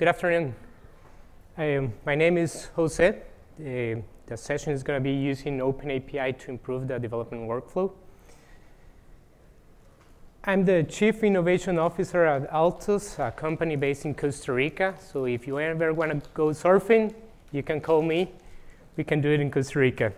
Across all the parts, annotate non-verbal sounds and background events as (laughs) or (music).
good afternoon. Um, my name is Jose. Uh, the session is going to be using OpenAPI to improve the development workflow. I'm the Chief Innovation Officer at Altus, a company based in Costa Rica. So if you ever want to go surfing, you can call me. We can do it in Costa Rica.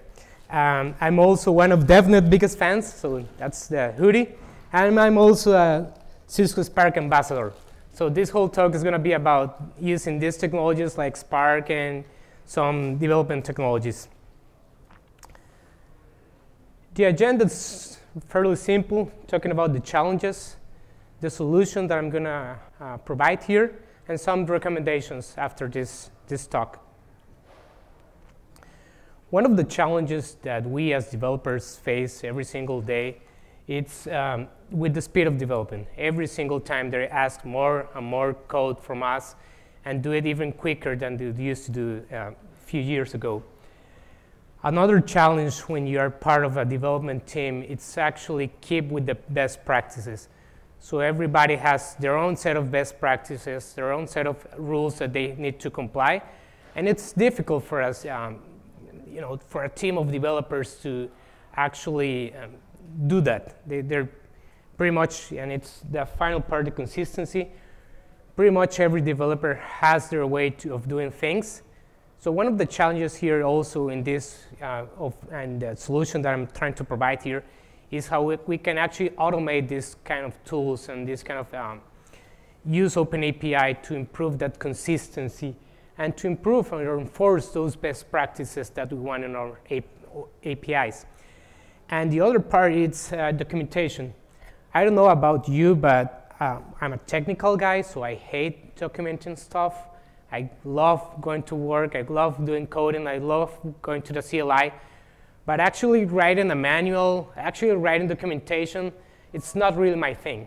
Um, I'm also one of DevNet biggest fans, so that's the hoodie. And I'm also a Cisco Spark ambassador. So this whole talk is going to be about using these technologies like Spark and some development technologies. The agenda is fairly simple, talking about the challenges, the solution that I'm going to uh, provide here, and some recommendations after this, this talk. One of the challenges that we as developers face every single day it's um, with the speed of development. Every single time they ask more and more code from us and do it even quicker than they used to do uh, a few years ago. Another challenge when you are part of a development team, it's actually keep with the best practices. So everybody has their own set of best practices, their own set of rules that they need to comply. And it's difficult for us, um, you know, for a team of developers to actually um, do that. They, they're pretty much, and it's the final part, the consistency. Pretty much every developer has their way to, of doing things. So one of the challenges here also in this uh, of, and the solution that I'm trying to provide here is how we, we can actually automate this kind of tools and this kind of um, use OpenAPI to improve that consistency and to improve or enforce those best practices that we want in our APIs. And the other part is uh, documentation. I don't know about you, but uh, I'm a technical guy, so I hate documenting stuff. I love going to work. I love doing coding. I love going to the CLI. But actually writing a manual, actually writing documentation, it's not really my thing.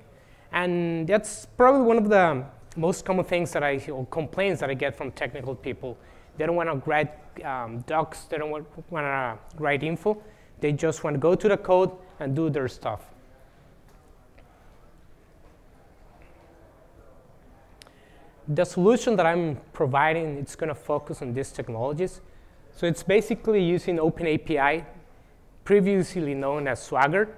And that's probably one of the most common things that I, or complaints that I get from technical people. They don't want to write um, docs, they don't want to write info. They just want to go to the code and do their stuff. the solution that I'm providing, it's going to focus on these technologies. So it's basically using OpenAPI, previously known as Swagger.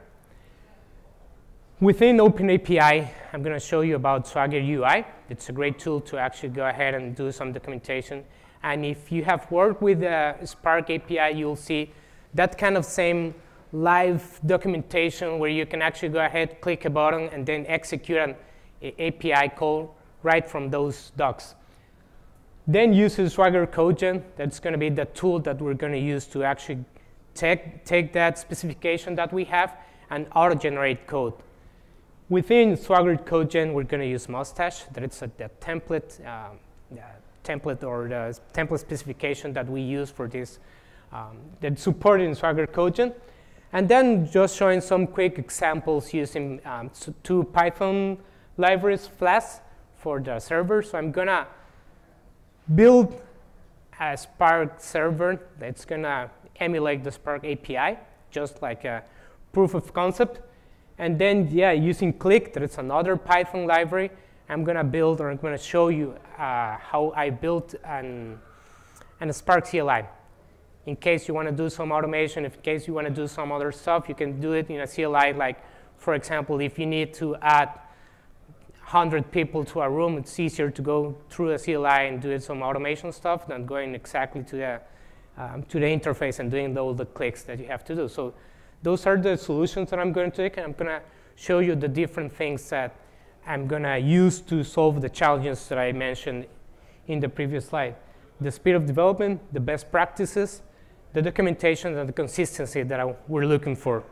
Within OpenAPI, I'm going to show you about Swagger UI. It's a great tool to actually go ahead and do some documentation. And if you have worked with uh, Spark API, you'll see that kind of same live documentation where you can actually go ahead, click a button, and then execute an API call right from those docs. Then use Swagger CodeGen. That's going to be the tool that we're going to use to actually take, take that specification that we have and auto-generate code. Within Swagger CodeGen, we're going to use Mustache. That's the template, um, the template or the template specification that we use for this um, that's supported in Swagger CodeGen. And then just showing some quick examples using um, two Python libraries, Flask for the server. So I'm going to build a Spark server that's going to emulate the Spark API, just like a proof of concept. And then, yeah, using Click, that is another Python library, I'm going to build, or I'm going to show you uh, how I built an, an Spark CLI. In case you want to do some automation, if in case you want to do some other stuff, you can do it in a CLI. Like, for example, if you need to add 100 people to a room, it's easier to go through a CLI and do some automation stuff than going exactly to the, um, to the interface and doing all the clicks that you have to do. So those are the solutions that I'm going to take, and I'm going to show you the different things that I'm going to use to solve the challenges that I mentioned in the previous slide. The speed of development, the best practices, the documentation, and the consistency that I, we're looking for.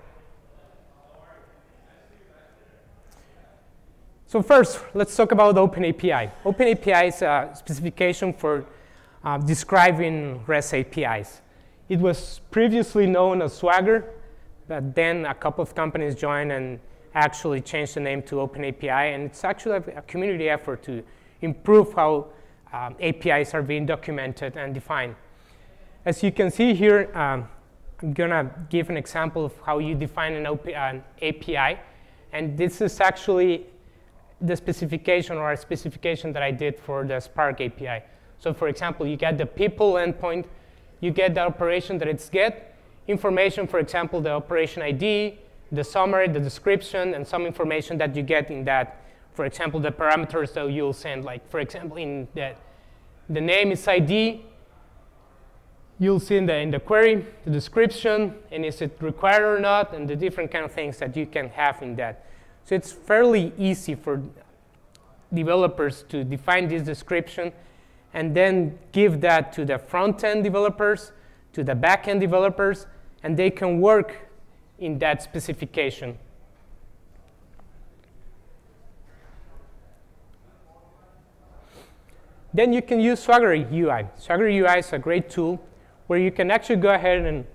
So first, let's talk about OpenAPI. OpenAPI is a specification for uh, describing REST APIs. It was previously known as Swagger, but then a couple of companies joined and actually changed the name to OpenAPI, and it's actually a, community effort to improve how um, APIs are being documented and defined. As you can see here, um, I'm gonna give an example of how you define an, OP, an API, and this is actually the specification or a specification that I did for the Spark API. So for example, you get the people endpoint, you get the operation that it's get, information, for example, the operation ID, the summary, the description, and some information that you get in that. For example, the parameters that you'll send, like for example, in the, the name is ID, you'll see in the, in the query, the description, and is it required or not, and the different kind of things that you can have in that. So it's fairly easy for developers to define this description and then give that to the front-end developers, to the back-end developers, and they can work in that specification. Then you can use Swagger UI. Swagger UI is a great tool where you can actually go ahead and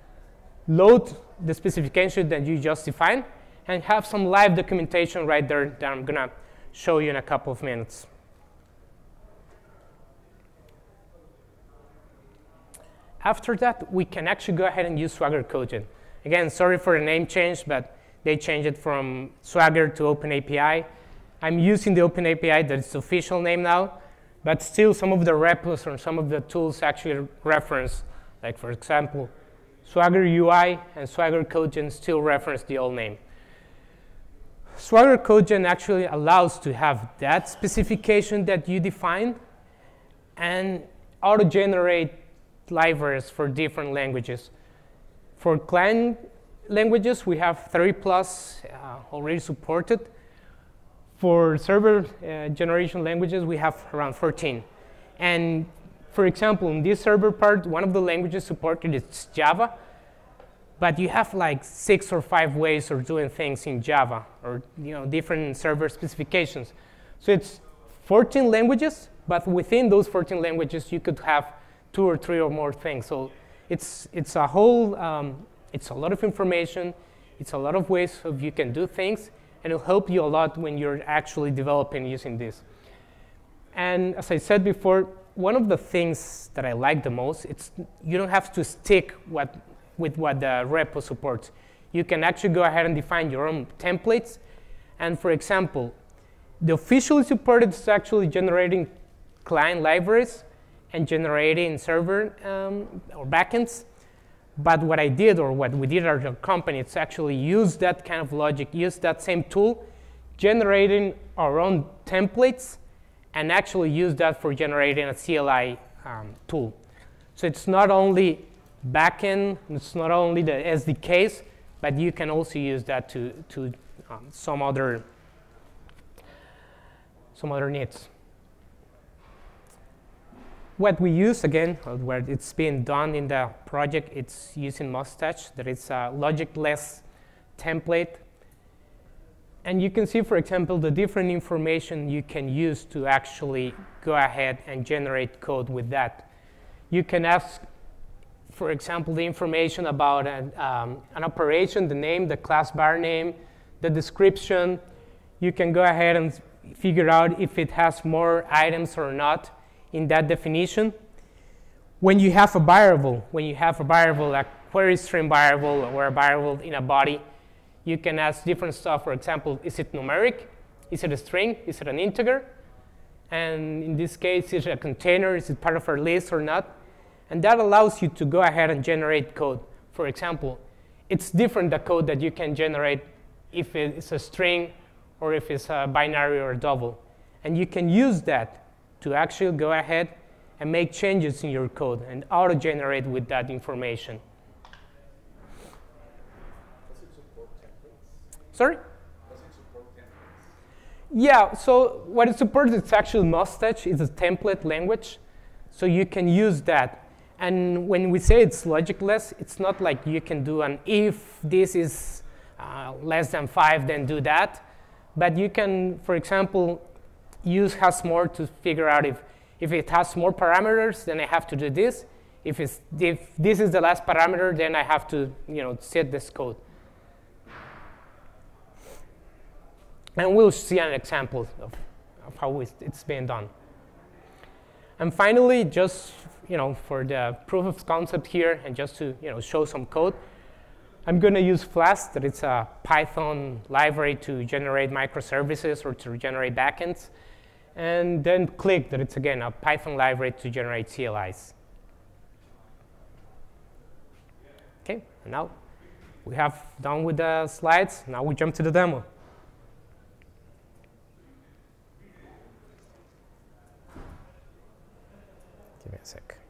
load the specification that you just defined and have some live documentation right there that I'm going to show you in a couple of minutes. After that, we can actually go ahead and use Swagger CodeGen. Again, sorry for the name change, but they changed it from Swagger to OpenAPI. I'm using the OpenAPI, that's the official name now, but still some of the repos or some of the tools actually reference, like for example, Swagger UI and Swagger CodeGen still reference the old name. Swagger CodeGen actually allows to have that specification that you defined and auto-generate libraries for different languages. For client languages, we have 30 plus uh, already supported. For server uh, generation languages, we have around 14. And for example, in this server part, one of the languages supported is Java, but you have like six or five ways of doing things in Java, or you know, different server specifications. So it's 14 languages, but within those 14 languages, you could have two or three or more things. So it's, it's a whole, um, it's a lot of information. It's a lot of ways of you can do things, and it'll help you a lot when you're actually developing using this. And as I said before, one of the things that I like the most, it's you don't have to stick what, with what the repo supports. You can actually go ahead and define your own templates. And for example, the officially supported is actually generating client libraries and generating server um, or backends. But what I did, or what we did at our company, is actually use that kind of logic, use that same tool, generating our own templates, and actually use that for generating a CLI um, tool. So it's not only backend, it's not only the SDKs, but you can also use that to, to um, some other some other needs what we use, again, where it's being done in the project, it's using Mustache. There is a logicless template. And you can see, for example, the different information you can use to actually go ahead and generate code with that. You can ask, for example, the information about an, um, an operation, the name, the class var name, the description. You can go ahead and figure out if it has more items or not in that definition. When you have a variable, when you have a variable, a query string variable or a variable in a body, you can ask different stuff. For example, is it numeric? Is it a string? Is it an integer? And in this case, is it a container? Is it part of our list or not? And that allows you to go ahead and generate code. For example, it's different the code that you can generate if it's a string or if it's a binary or a double. And you can use that to actually go ahead and make changes in your code and auto-generate with that information. Sorry? Yeah, so what it supports is actually Mustache. It's a template language. So you can use that. And when we say it's logicless, it's not like you can do an if this is uh, less than 5, then do that. But you can, for example, use has more to figure out if, if it has more parameters, then I have to do this. If, it's, if this is the last parameter, then I have to you know, set this code. And we'll see an example of, of how it's being done. And finally, just you know, for the proof of concept here, and just to you know, show some code, I'm going to use Flask, that it's a Python library to generate microservices or to generate backends. And then click, that it's again a Python library to generate CLIs. Okay, now we have done with the slides. Now we jump to the demo. Give me a sec.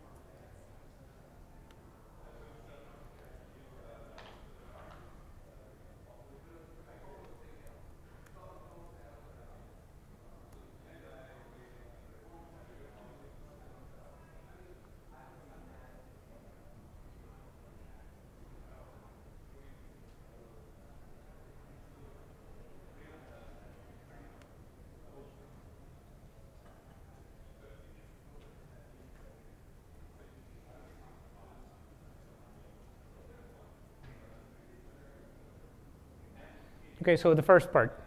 Okay, so the first part.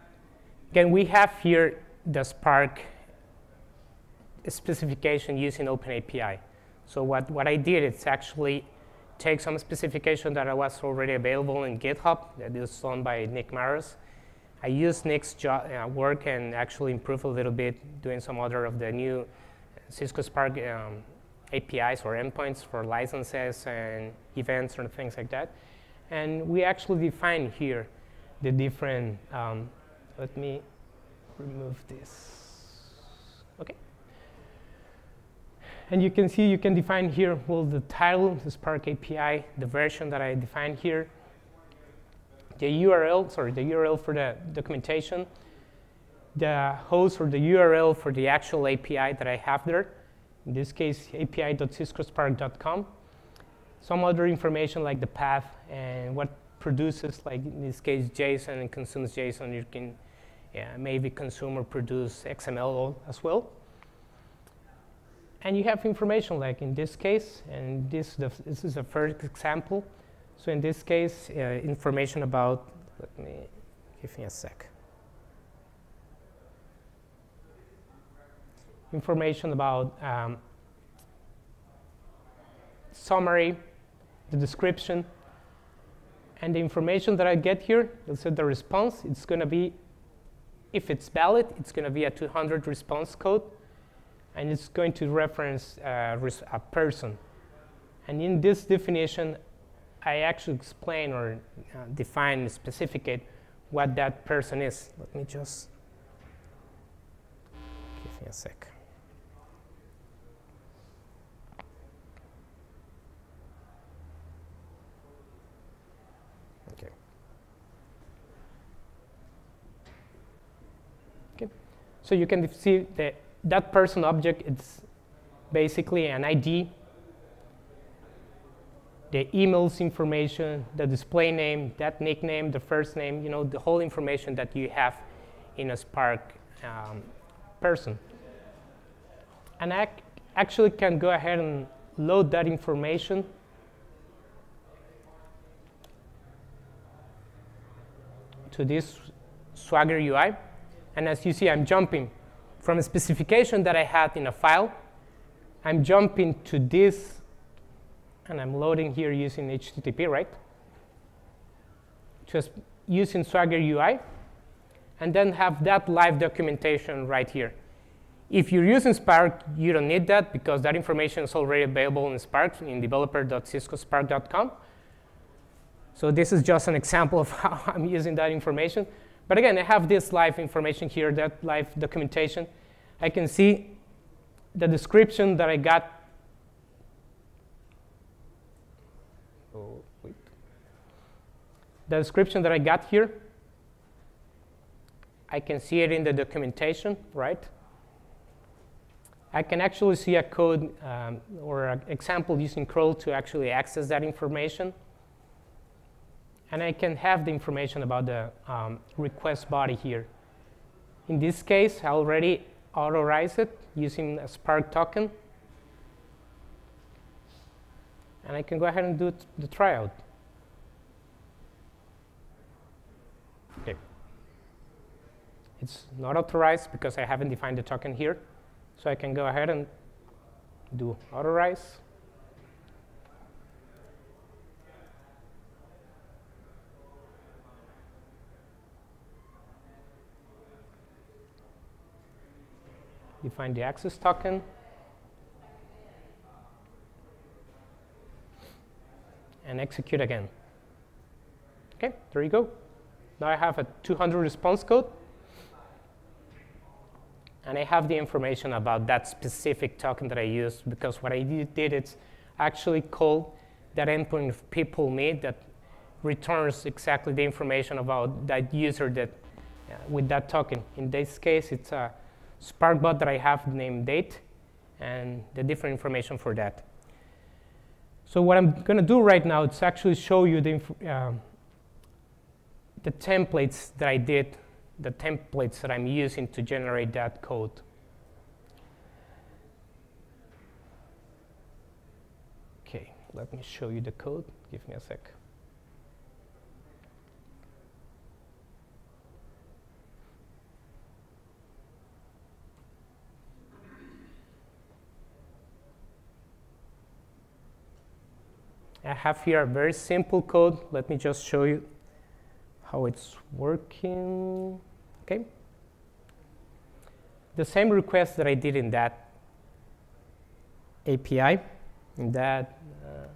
Again, we have here the Spark specification using OpenAPI. So what, what I did is actually take some specification that was already available in GitHub that is done by Nick Marus. I used Nick's uh, work and actually improve a little bit doing some other of the new Cisco Spark um, APIs or endpoints for licenses and events and things like that. And we actually define here the different, um, let me remove this. Okay. And you can see you can define here, well, the title, the Spark API, the version that I defined here, the URL, sorry, the URL for the documentation, the host or the URL for the actual API that I have there, in this case, api.ciscospark.com, some other information like the path and what produces, like in this case, JSON and consumes JSON, you can yeah, maybe consume or produce XML as well. And you have information like in this case, and this, the, this is a first example. So in this case, uh, information about, let me, give me a sec. Information about um, summary, the description, and the information that I get here, let's say the response, it's going to be, if it's valid, it's going to be a 200 response code. And it's going to reference uh, a person. And in this definition, I actually explain or uh, define, specificate what that person is. Let me just give me a sec. So you can see that that person object is basically an ID, the emails information, the display name, that nickname, the first name, you know, the whole information that you have in a Spark um, person. And I actually can go ahead and load that information to this Swagger UI. And as you see, I'm jumping from a specification that I had in a file. I'm jumping to this, and I'm loading here using HTTP, right? Just using Swagger UI, and then have that live documentation right here. If you're using Spark, you don't need that because that information is already available in Spark in developer.ciscospark.com. So this is just an example of (laughs) how I'm using that information. But again, I have this live information here, that live documentation. I can see the description that I got. Oh, wait. The description that I got here, I can see it in the documentation, right? I can actually see a code um, or an example using curl to actually access that information and I can have the information about the um, request body here. In this case, I already authorize it using a Spark token. And I can go ahead and do the tryout. Okay. It's not authorized because I haven't defined the token here. So I can go ahead and do authorize. Define the access token. And execute again. Okay, there you go. Now I have a 200 response code. And I have the information about that specific token that I used because what I did is actually call that endpoint of people me that returns exactly the information about that user that uh, with that token. In this case, it's a Spark bot that I have named date and the different information for that. So what I'm going to do right now is actually show you the, uh, the templates that I did, the templates that I'm using to generate that code. Okay, let me show you the code. Give me a sec. I have here a very simple code. Let me just show you how it's working. Okay. The same request that I did in that API, in that uh,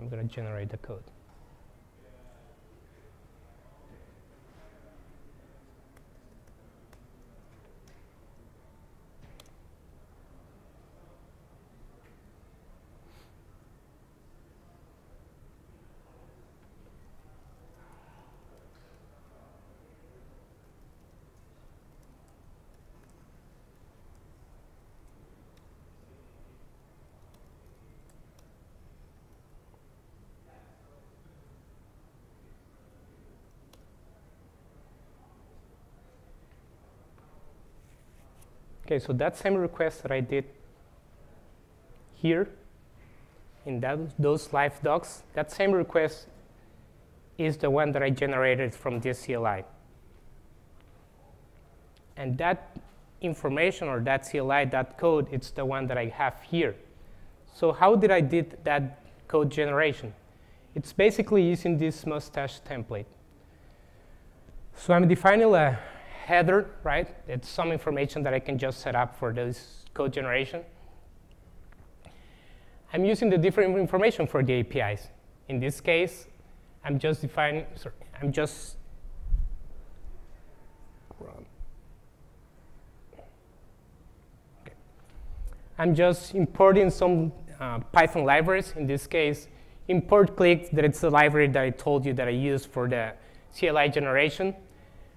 I'm going to generate the code. Okay, so that same request that I did here in that, those live docs, that same request is the one that I generated from this CLI. And that information or that CLI, that code, it's the one that I have here. So how did I did that code generation? It's basically using this mustache template. So I'm defining a header, right? It's some information that I can just set up for this code generation. I'm using the different information for the APIs. In this case, I'm just defining, sorry, I'm just okay. I'm just importing some uh, Python libraries. In this case, import click, that it's the library that I told you that I use for the CLI generation.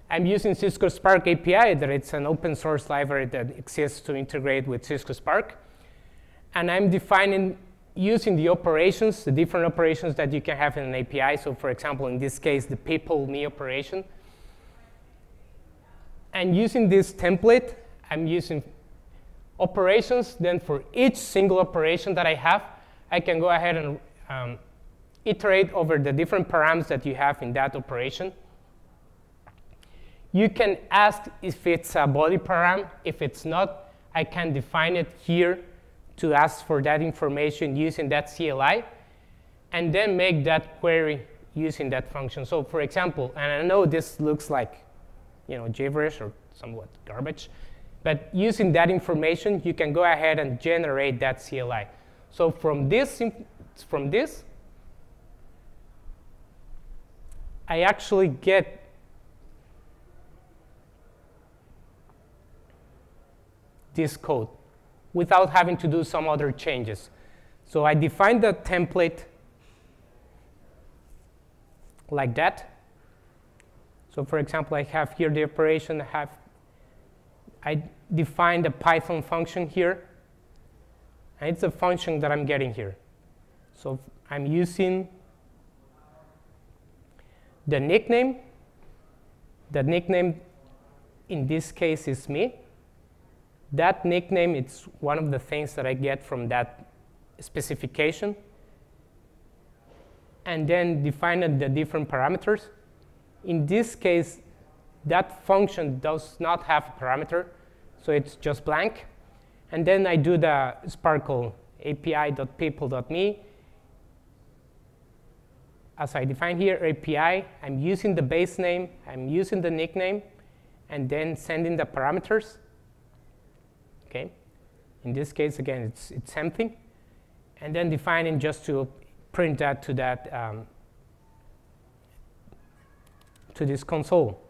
I'm using Cisco Spark API, that it's an open source library that exists to integrate with Cisco Spark. And I'm defining using the operations, the different operations that you can have in an API. So for example, in this case, the people me operation. And using this template, I'm using operations. Then for each single operation that I have, I can go ahead and um, iterate over the different params that you have in that operation. You can ask if it's a body param. If it's not, I can define it here to ask for that information using that CLI, and then make that query using that function. So for example, and I know this looks like you know, gibberish or somewhat garbage, but using that information, you can go ahead and generate that CLI. So from this, from this, I actually get this code without having to do some other changes. So I define the template like that. So for example, I have here the operation, I have I define the Python function here, and it's a function that I'm getting here. So I'm using the nickname. The nickname in this case is me. That nickname, it's one of the things that I get from that specification. And then define the different parameters. In this case, that function does not have a parameter, so it's just blank. And then I do the sparkle api.people.me. As I define here, API, I'm using the base name, I'm using the nickname, and then sending the parameters. Okay. In this case, again, it's, it's something. And then defining just to print that to that um, to this console.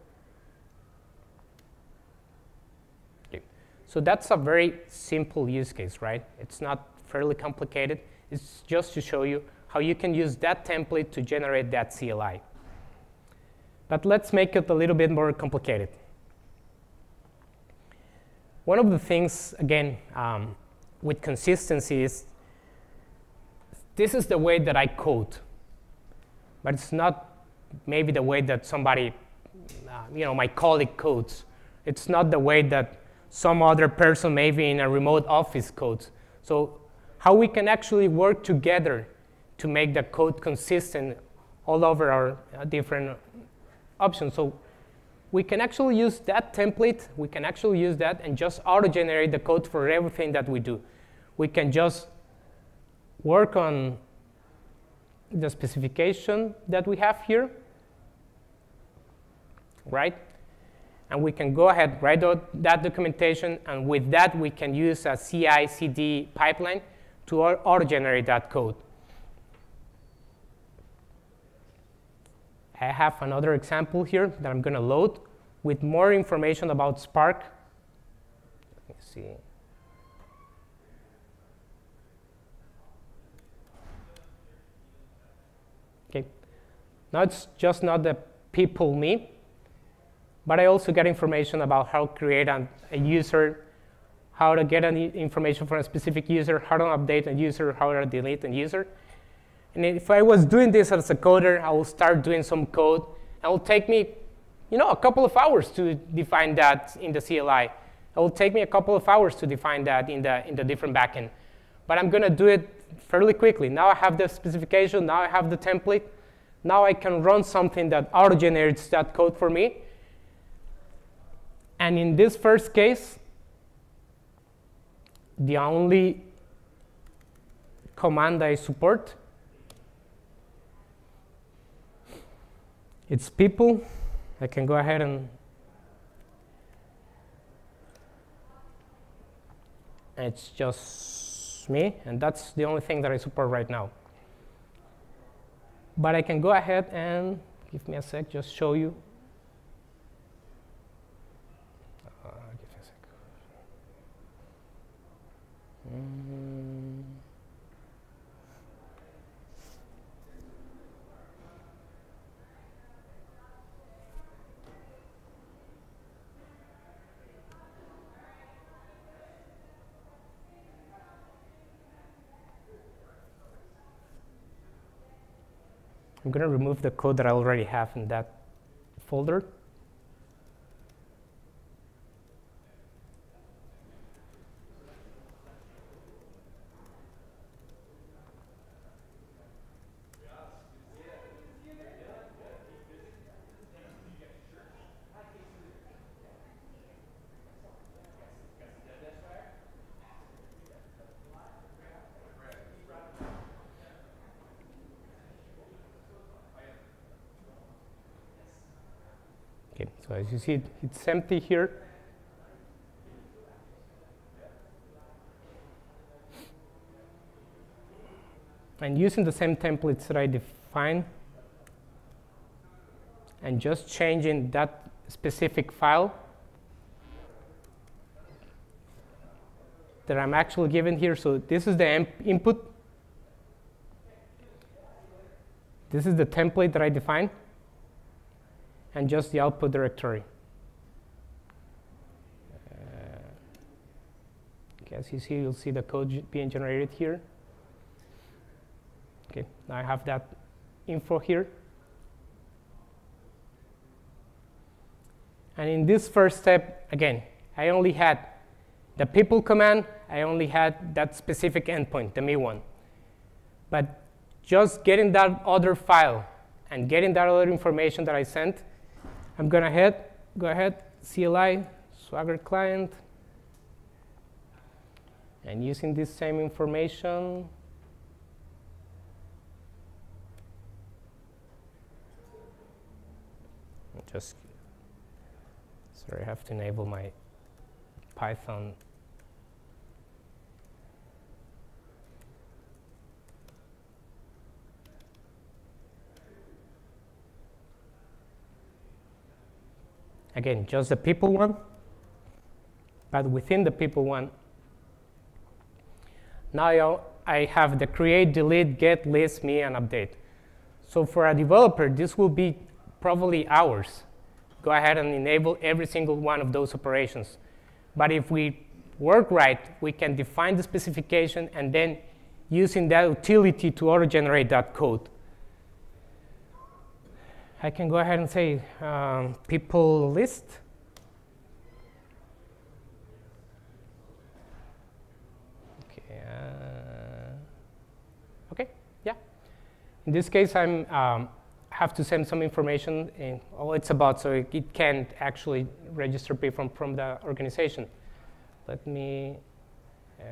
Okay. So that's a very simple use case, right? It's not fairly complicated. It's just to show you how you can use that template to generate that CLI. But let's make it a little bit more complicated. One of the things, again, um, with consistency is this is the way that I code, but it's not maybe the way that somebody, uh, you know, my colleague codes. It's not the way that some other person, maybe in a remote office, codes. So how we can actually work together to make the code consistent all over our uh, different options. So we can actually use that template, we can actually use that and just auto-generate the code for everything that we do. We can just work on the specification that we have here, right? And we can go ahead, write that documentation, and with that, we can use a CI CD pipeline to auto-generate that code. I have another example here that I'm going to load with more information about Spark. Let me see. Okay. Now it's just not the people me, but I also get information about how to create an, a user, how to get any information from a specific user, how to update a user, how to delete a user. And if I was doing this as a coder, I will start doing some code. It will take me, you know, a couple of hours to define that in the CLI. It will take me a couple of hours to define that in the, in the different backend. But I'm going to do it fairly quickly. Now I have the specification. Now I have the template. Now I can run something that auto-generates that code for me. And in this first case, the only command I support it's people. I can go ahead and it's just me, and that's the only thing that I support right now. But I can go ahead and give me a sec, just show you. I'm going to remove the code that I already have in that folder. Okay, so as you see, it's empty here. And using the same templates that I defined, and just changing that specific file that I'm actually given here. So this is the input. This is the template that I defined and just the output directory. Uh, okay, as you see, you'll see the code being generated here. Okay, now I have that info here. And in this first step, again, I only had the people command, I only had that specific endpoint, the me one. But just getting that other file and getting that other information that I sent, I'm going to head, go ahead, CLI, Swagger client. And using this same information, just, sorry, I have to enable my Python Again, just the people one, but within the people one, now I have the create, delete, get, list, me, and update. So for a developer, this will be probably hours. Go ahead and enable every single one of those operations. But if we work right, we can define the specification and then using that utility to auto-generate that code. I can go ahead and say um, people list. Okay. Uh, okay. Yeah. In this case, I'm um, have to send some information in all it's about, so it, it can't actually register people from, from the organization. Let me uh,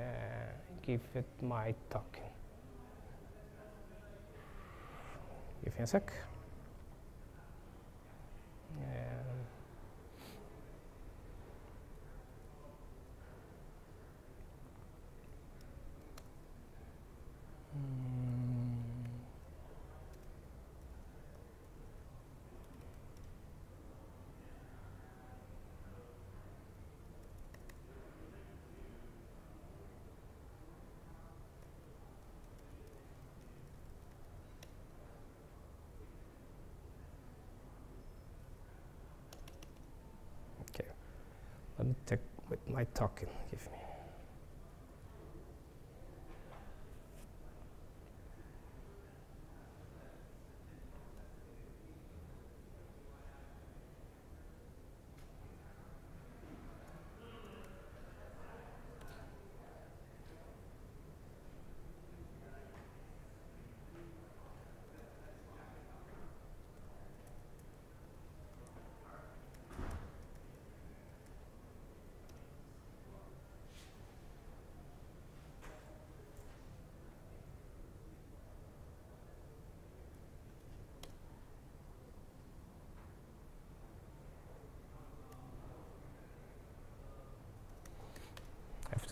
give it my token. Give me a sec. Check token. Give me.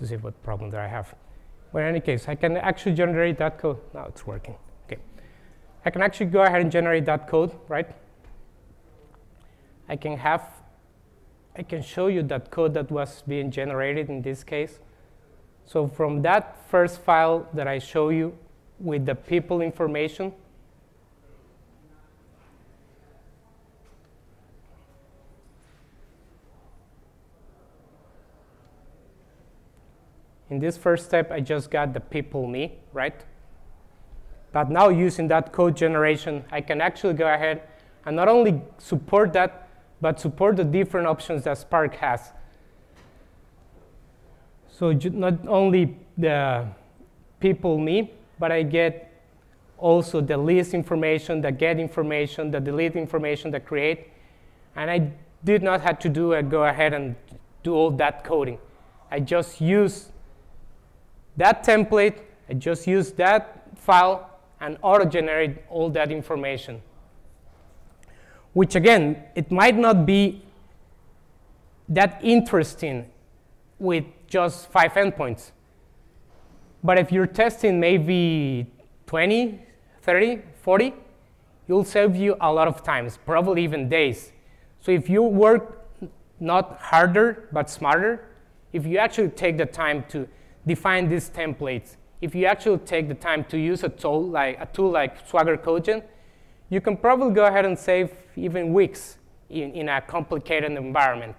To see what problem that I have. But in any case, I can actually generate that code. Now it's working. Okay. I can actually go ahead and generate that code, right? I can have, I can show you that code that was being generated in this case. So from that first file that I show you with the people information, this first step, I just got the people me, right? But now using that code generation, I can actually go ahead and not only support that, but support the different options that Spark has. So not only the people me, but I get also the list information, the get information, the delete information, the create. And I did not have to do a go ahead and do all that coding. I just use that template, I just use that file and auto-generate all that information. Which again, it might not be that interesting with just five endpoints. But if you're testing maybe 20, 30, 40, you'll save you a lot of times, probably even days. So if you work not harder, but smarter, if you actually take the time to define these templates. If you actually take the time to use a tool like, a tool like Swagger CodeGen, you can probably go ahead and save even weeks in, in a complicated environment.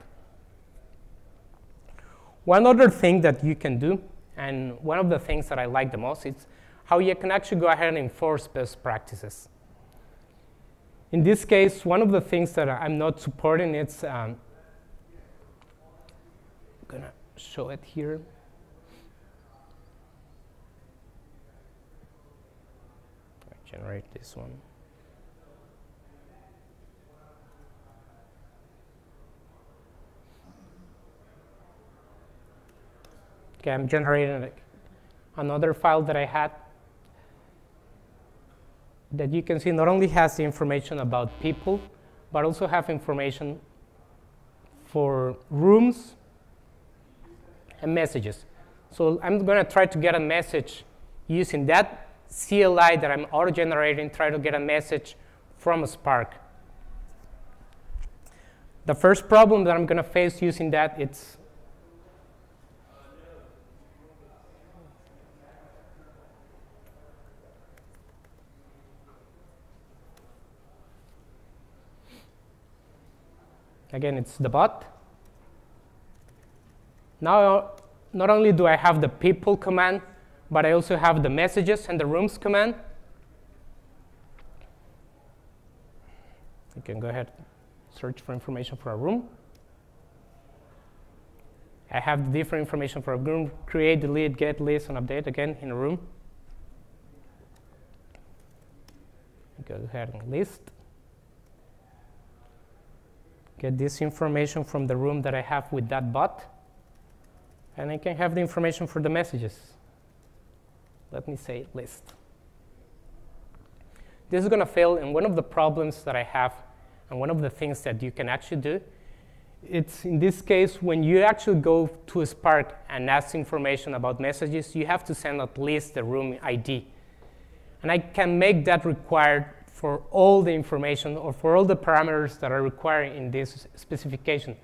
One other thing that you can do, and one of the things that I like the most, is how you can actually go ahead and enforce best practices. In this case, one of the things that I'm not supporting is, um, I'm gonna show it here. Generate this one. Okay, I'm generating another file that I had that you can see not only has the information about people, but also have information for rooms and messages. So I'm going to try to get a message using that CLI that I'm auto-generating, try to get a message from Spark. The first problem that I'm going to face using that it's Again, it's the bot. Now, not only do I have the people command, but I also have the messages and the rooms command. You can go ahead search for information for a room. I have the different information for a room, create, delete, get, list, and update again in a room. Go ahead and list. Get this information from the room that I have with that bot. And I can have the information for the messages. Let me say list. This is going to fail, and one of the problems that I have and one of the things that you can actually do, it's in this case, when you actually go to Spark and ask information about messages, you have to send at least the room ID. And I can make that required for all the information or for all the parameters that are required in this specification.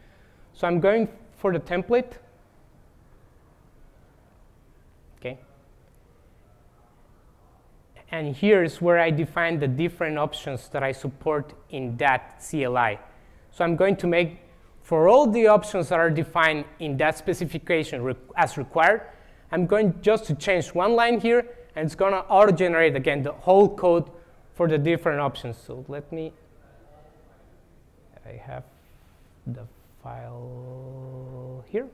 So I'm going for the template. Okay. And here is where I define the different options that I support in that CLI. So I'm going to make, for all the options that are defined in that specification re as required, I'm going just to change one line here, and it's going to auto-generate, again, the whole code for the different options. So let me, I have the file here.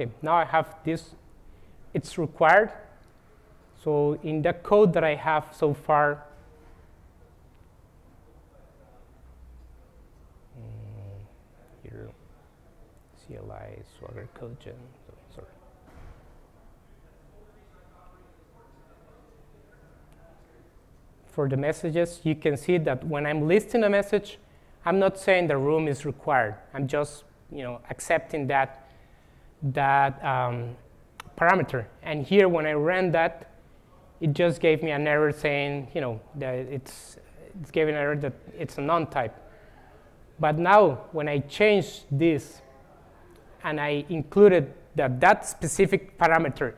Okay, now I have this, it's required. So in the code that I have so far, mm, here, CLI, Swagger code sorry. For the messages, you can see that when I'm listing a message, I'm not saying the room is required. I'm just you know, accepting that that um, parameter. And here, when I ran that, it just gave me an error saying, you know, that it's, it's giving an error that it's a NoneType. But now, when I change this and I included that, that specific parameter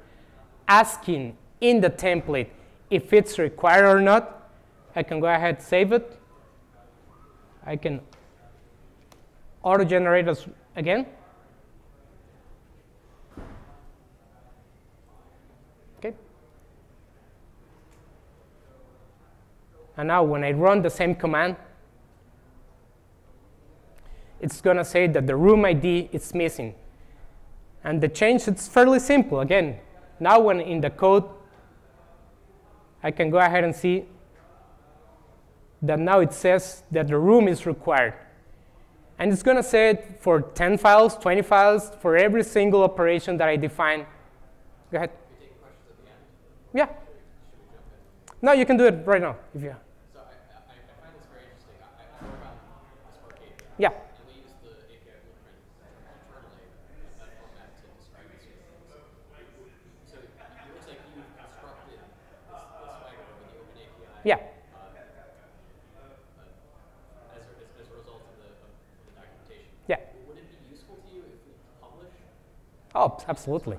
asking in the template if it's required or not, I can go ahead save it. I can auto-generate again. And now when I run the same command, it's going to say that the room ID is missing. And the change is fairly simple. Again, now when in the code, I can go ahead and see that now it says that the room is required. And it's going to say it for 10 files, 20 files, for every single operation that I define. Go ahead. Yeah. No, you can do it right now if you. API. Yeah. Uh, uh, as, a, as, as a result of the, of the documentation. Yeah. Would it be useful to you if we publish Oh, absolutely.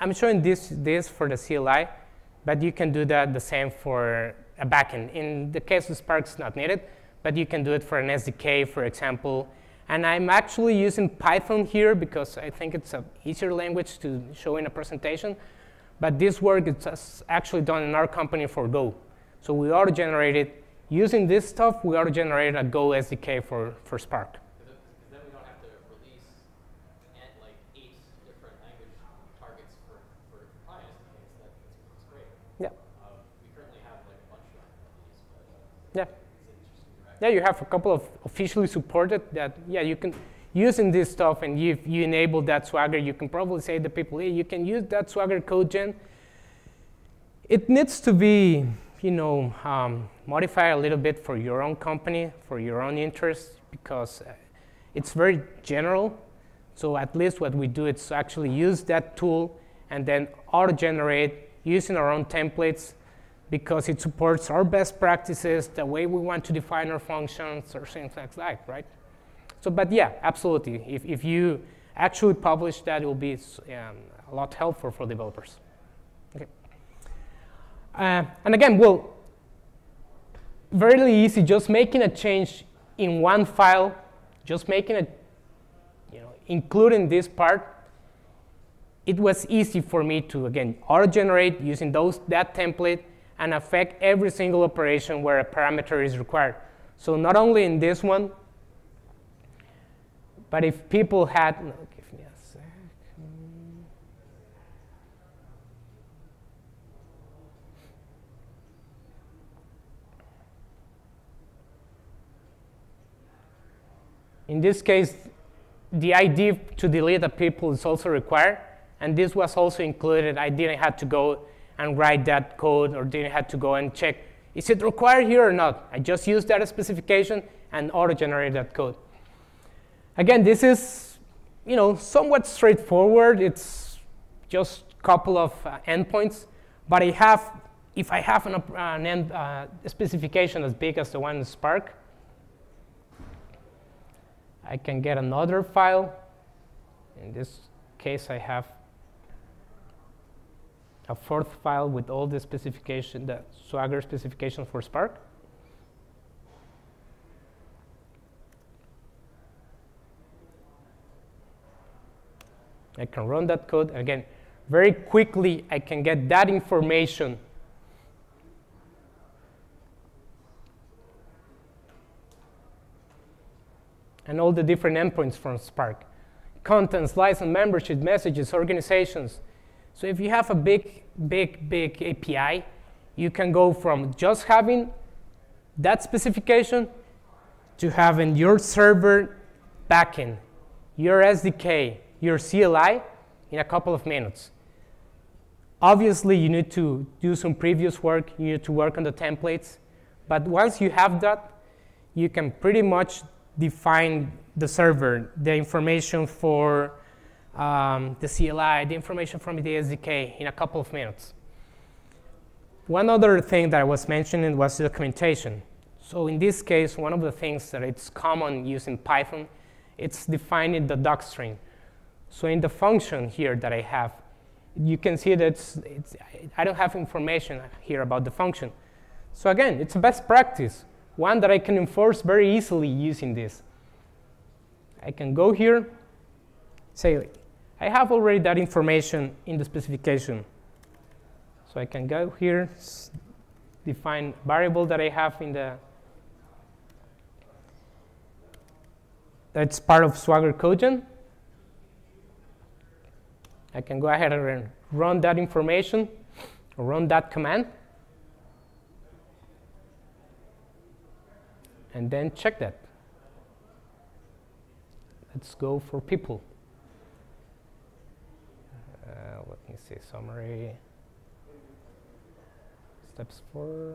I'm showing this this for the CLI, but you can do that the same for a backend. In the case of Spark, it's not needed, but you can do it for an SDK, for example. And I'm actually using Python here because I think it's an easier language to show in a presentation. But this work is actually done in our company for Go. So we auto-generated, using this stuff, we auto-generated a Go SDK for, for Spark. Because then we don't have to release and like eight different language targets for, for client SDKs. That, that's, that's great. Yeah, Uh, we currently have like a bunch of these, but uh, yeah. it's an interesting direction. Yeah, you have a couple of officially supported that, yeah, you can, using this stuff and if you enable that Swagger, you can probably say to people, hey, you can use that Swagger code gen. It needs to be, you know, um, modified a little bit for your own company, for your own interests, because uh, it's very general. So at least what we do is actually use that tool and then auto-generate using our own templates because it supports our best practices, the way we want to define our functions, or things like that, right? So, but yeah, absolutely. If, if you actually publish that, it will be um, a lot helpful for developers. Okay. Uh, and again, well, very easy, just making a change in one file, just making a, you know, including this part, it was easy for me to, again, auto-generate using those, that template and affect every single operation where a parameter is required. So not only in this one, but if people had, no, give me a sec. In this case, the ID to delete a people is also required, and this was also included. I didn't have to go and write that code or didn't have to go and check, is it required here or not? I just used that specification and auto-generate that code. Again, this is you know, somewhat straightforward. It's just a couple of uh, endpoints, but I have, if I have an, op- an end, uh, specification as big as the one in Spark, I can get another file. In this case, I have a fourth file with all the specification, the Swagger specification for Spark. I can run that code. Again, very quickly, I can get that information. And all the different endpoints from Spark. Contents, license, membership, messages, organizations. So if you have a big, big, big API, you can go from just having that specification to having your server backend, your SDK, your CLI in a couple of minutes. Obviously, you need to do some previous work. You need to work on the templates. But once you have that, you can pretty much define the server, the information for um, the CLI, the information from the SDK in a couple of minutes. One other thing that I was mentioning was documentation. So in this case, one of the things that it's common using Python, it's defining the docstring. So in the function here that I have, you can see that it's, it's, I don't have information here about the function. So again, it's a best practice, one that I can enforce very easily using this. I can go here, say, I have already that information in the specification. So I can go here, define variable that I have in the, that's part of Swagger CodeGen. I can go ahead and run that information run that command. And then check that. Let's go for people. Uh, let me see, summary. Steps four.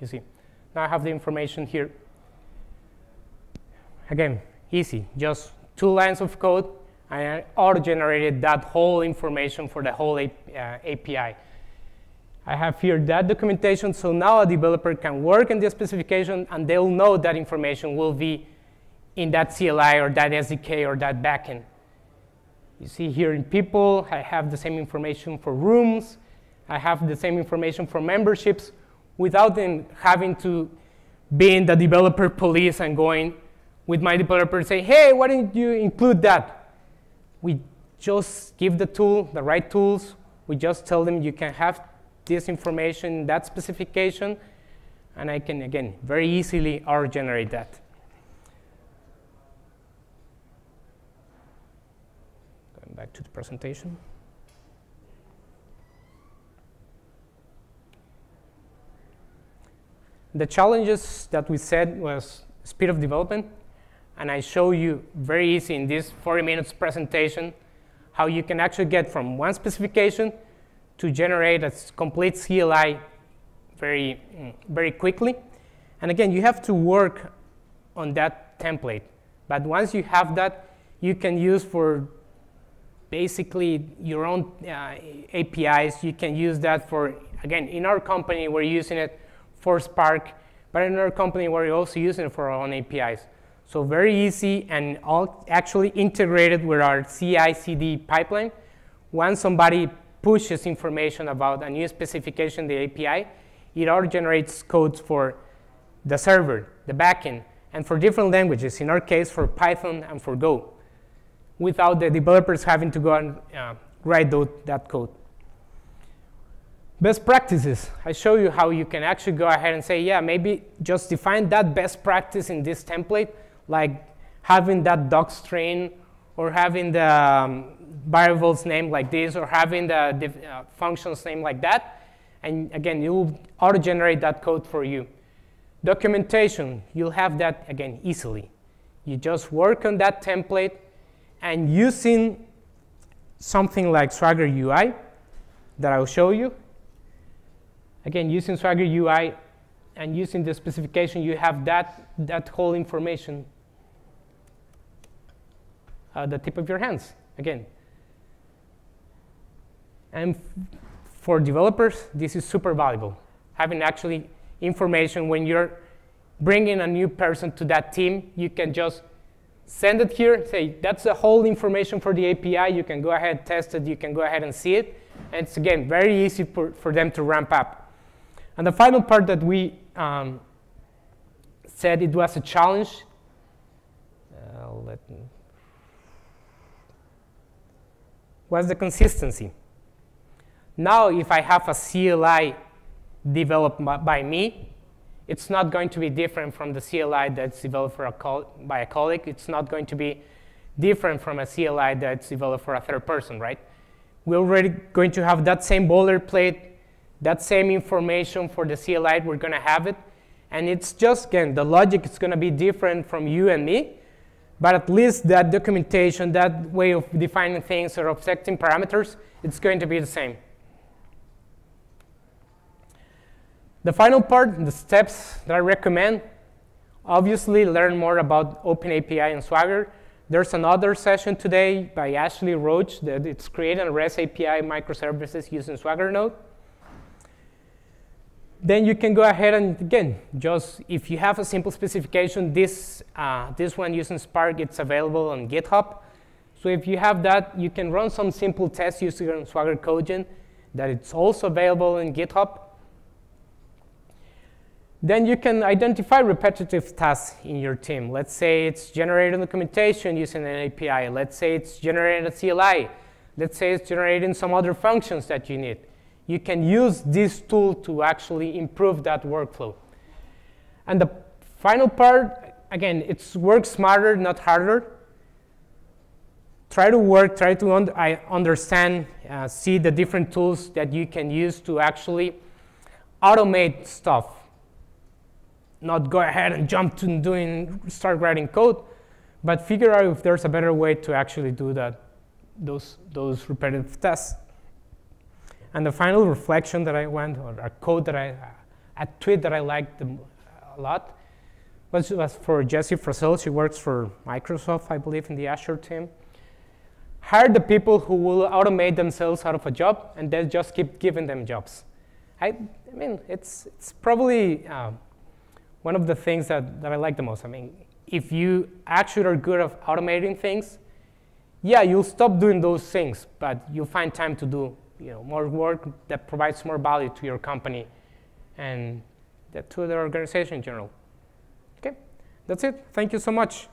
You see, now I have the information here. Again, easy, just two lines of code, and I auto-generated that whole information for the whole uh, API. I have here that documentation, so now a developer can work in the specification and they'll know that information will be in that CLI or that SDK or that backend. You see here in people, I have the same information for rooms, I have the same information for memberships without them having to be in the developer police and going with my developer and say, hey, why didn't you include that? We just give the tool, the right tools. We just tell them you can have this information, that specification, and I can, again, very easily auto-generate that. Going back to the presentation. The challenges that we said was speed of development, and I show you very easy in this 40 minutes presentation how you can actually get from one specification to generate a complete CLI very, mm, very quickly. And again, you have to work on that template. But once you have that, you can use for basically your own uh, APIs. You can use that for, again, in our company, we're using it for Spark, but our company, we're also using it for our own APIs. So very easy and all actually integrated with our CI/CD pipeline. Once somebody pushes information about a new specification, the API, it auto generates codes for the server, the backend, and for different languages, in our case, for Python and for Go, without the developers having to go and uh, write that code. Best practices. I show you how you can actually go ahead and say, yeah, maybe just define that best practice in this template, like having that doc string or having the um, variables name like this or having the uh, functions name like that. And again, it will auto-generate that code for you. Documentation, you'll have that, again, easily. You just work on that template and using something like Swagger UI that I'll show you. Again, using Swagger UI and using the specification, you have that, that whole information at the tip of your hands. Again, and for developers, this is super valuable. Having actually information when you're bringing a new person to that team, you can just send it here, say, that's the whole information for the API. You can go ahead, test it, you can go ahead and see it. And it's, again, very easy for, for them to ramp up. And the final part that we um, said it was a challenge. Uh, let me, was the consistency. Now, if I have a CLI developed by me, it's not going to be different from the CLI that's developed a by a colleague. It's not going to be different from a CLI that's developed for a third person, right? We're already going to have that same boilerplate, that same information for the CLI. We're going to have it. And it's just, again, the logic is going to be different from you and me. But at least that documentation, that way of defining things or of setting parameters, it's going to be the same. The final part, the steps that I recommend, obviously learn more about OpenAPI and Swagger. There's another session today by Ashley Roach that it's creating REST API microservices using Swagger Node. Then you can go ahead and, again, just if you have a simple specification, this, uh, this one using Spark, it's available on GitHub. So if you have that, you can run some simple tests using Swagger CodeGen that it's also available in GitHub. Then you can identify repetitive tasks in your team. Let's say it's generating documentation using an API. Let's say it's generating a CLI. Let's say it's generating some other functions that you need. You can use this tool to actually improve that workflow. And the final part, again, it's work smarter, not harder. Try to work, try to un I understand, uh, see the different tools that you can use to actually automate stuff not go ahead and jump to doing, start writing code, but figure out if there's a better way to actually do that, those, those repetitive tests. And the final reflection that I went, or a quote that I, a tweet that I liked a lot was, was for Jessie Frazelle. She works for Microsoft, I believe, in the Azure team. Hire the people who will automate themselves out of a job, and then just keep giving them jobs. I, I mean, it's, it's probably uh, one of the things that, that I like the most. I mean, if you actually are good at automating things, yeah, you'll stop doing those things, but you'll find time to do you know, more work that provides more value to your company and to the organization in general. Okay, that's it. Thank you so much.